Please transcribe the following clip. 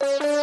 you